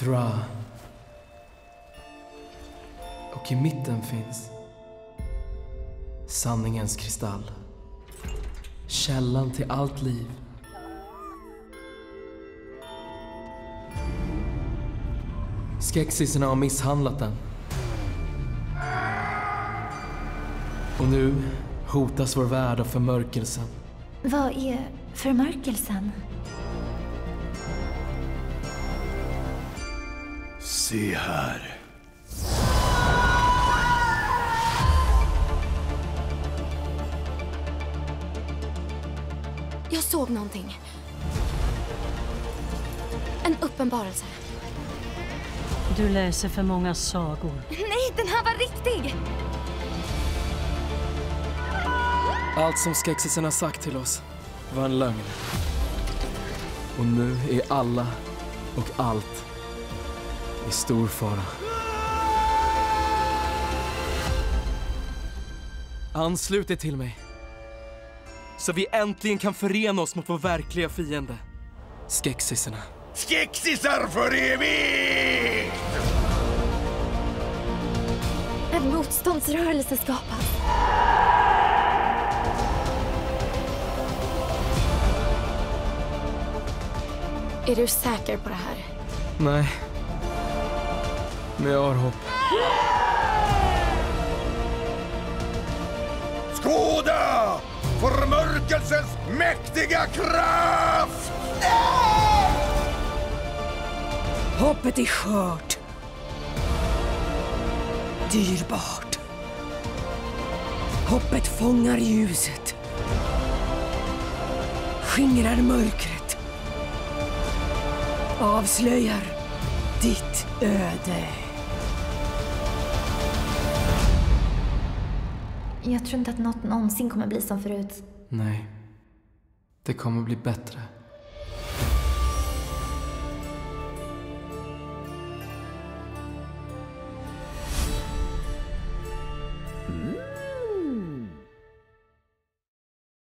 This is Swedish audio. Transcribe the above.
Thra. Och i mitten finns sanningens kristall. Källan till allt liv. Skexisarna har misshandlat den. Och nu hotas vår värld av förmörkelsen. Vad är förmörkelsen? Se här. Jag såg någonting. En uppenbarelse. Du läser för många sagor. Nej, den här var riktig! Allt som Skexisen har sagt till oss var en lögn. Och nu är alla och allt i stor fara. Anslut er till mig. Så vi äntligen kan förena oss mot vår verkliga fiende. Skexisarna. Skexisar för evigt! En motståndsrörelse skapas. Är du säker på det här? Nej. Men jag har hopp. Skåda förmörkelsens mäktiga kraft! Hoppet är skört. Dyrbart. Hoppet fångar ljuset. Skingrar mörkret. Avslöjar ditt öde. Jag tror inte att något någonsin kommer bli som förut. Nej. Det kommer bli bättre.